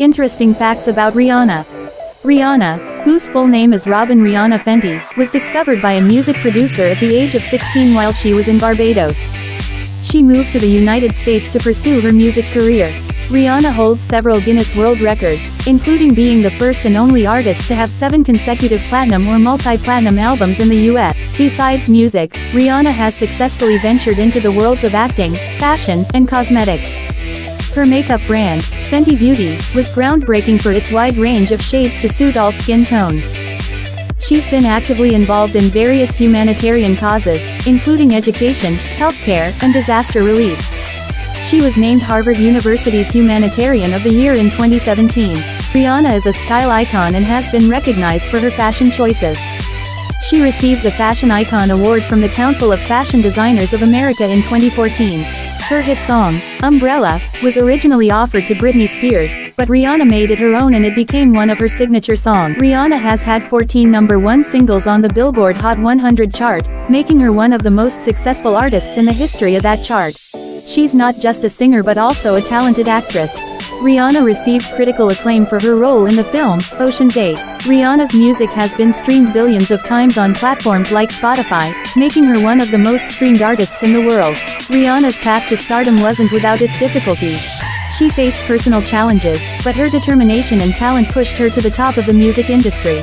Interesting facts about Rihanna. Rihanna, whose full name is Robyn Rihanna Fenty, was discovered by a music producer at the age of 16 while she was in Barbados. She moved to the United States to pursue her music career. Rihanna holds several Guinness World Records, including being the first and only artist to have seven consecutive platinum or multi-platinum albums in the US. Besides music, Rihanna has successfully ventured into the worlds of acting, fashion, and cosmetics. Her makeup brand, Fenty Beauty, was groundbreaking for its wide range of shades to suit all skin tones. She's been actively involved in various humanitarian causes, including education, healthcare, and disaster relief. She was named Harvard University's Humanitarian of the Year in 2017. Rihanna is a style icon and has been recognized for her fashion choices. She received the Fashion Icon Award from the Council of Fashion Designers of America in 2014. Her hit song, Umbrella, was originally offered to Britney Spears, but Rihanna made it her own and it became one of her signature songs. Rihanna has had 14 number one singles on the Billboard Hot 100 chart, making her one of the most successful artists in the history of that chart. She's not just a singer but also a talented actress. Rihanna received critical acclaim for her role in the film, Ocean's 8. Rihanna's music has been streamed billions of times on platforms like Spotify, making her one of the most streamed artists in the world. Rihanna's path to stardom wasn't without its difficulties. She faced personal challenges, but her determination and talent pushed her to the top of the music industry.